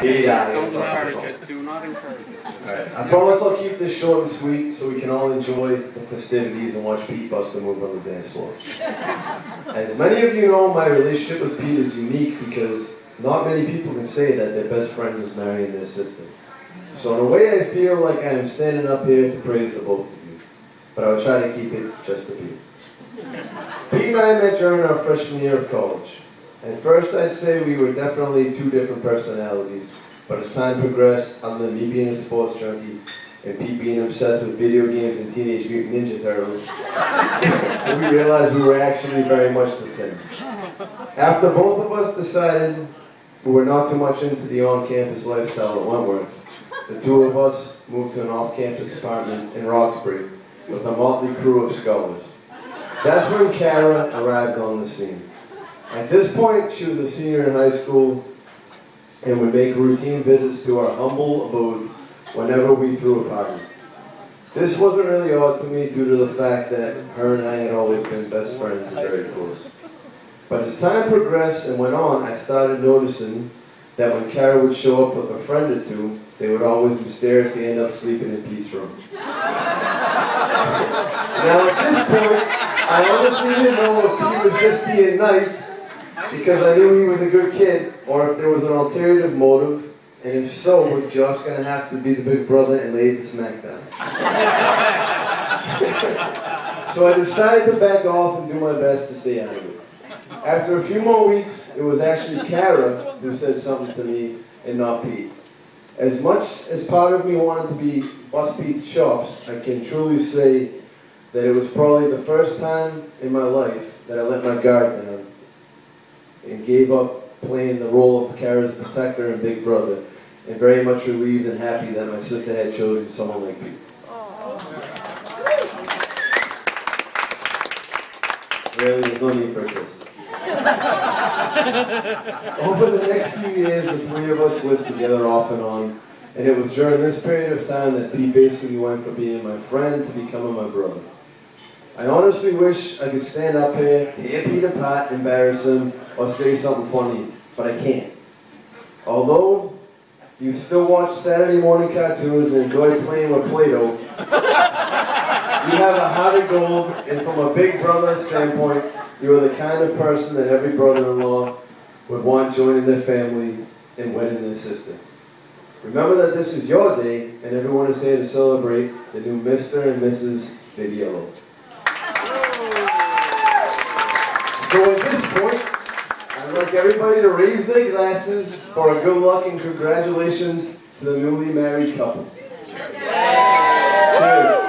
I Don't encourage it. Do not encourage it. I promise I'll keep this short and sweet so we can all enjoy the festivities and watch Pete Buster move on the dance floor. As many of you know, my relationship with Pete is unique because not many people can say that their best friend is marrying their sister. So in a way I feel like I am standing up here to praise the both of you. But I'll try to keep it just to Pete. Pete and I met during our freshman year of college. At first I'd say we were definitely two different personalities, but as time progressed, other than me being a sports junkie and Pete being obsessed with video games and Teenage Mutant Ninja Turtles, we realized we were actually very much the same. After both of us decided we were not too much into the on-campus lifestyle at Wentworth, the two of us moved to an off-campus apartment in Roxbury with a motley crew of scholars. That's when Kara arrived on the scene. At this point, she was a senior in high school and would make routine visits to our humble abode whenever we threw a party. This wasn't really odd to me due to the fact that her and I had always been best friends and very close. But as time progressed and went on, I started noticing that when Kara would show up with a friend or two, they would always mysteriously end up sleeping in Pete's room. now at this point, I honestly didn't know if he was just being nice because I knew he was a good kid or if there was an alternative motive and if so, was Josh going to have to be the big brother and lay the smackdown? so I decided to back off and do my best to stay out of it. After a few more weeks, it was actually Kara who said something to me and not Pete. As much as part of me wanted to be Bus Pete's chops, I can truly say that it was probably the first time in my life that I let my guard down gave up playing the role of Kara's protector and big brother, and very much relieved and happy that my sister had chosen someone like Pete. Really, there's no need for a kiss. Over the next few years, the three of us lived together off and on, and it was during this period of time that Pete basically went from being my friend to becoming my brother. I honestly wish I could stand up here, tear Peter apart, embarrass him, or say something funny, but I can't. Although you still watch Saturday morning cartoons and enjoy playing with Play-Doh, you have a heart of gold, and from a big brother standpoint, you are the kind of person that every brother-in-law would want joining their family and wedding their sister. Remember that this is your day, and everyone is here to celebrate the new Mr. and Mrs. Video. like everybody to raise their glasses for a good luck and congratulations to the newly married couple. Cheers.